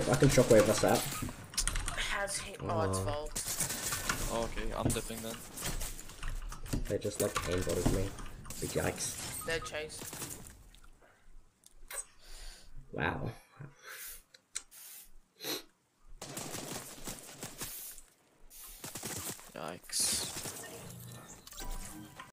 shockwave. I can shockwave us out. Has hit. Uh, oh, it's Oh, okay, I'm dipping then. They just like aimbotted me. Big yikes. They're chase. Wow. Yikes.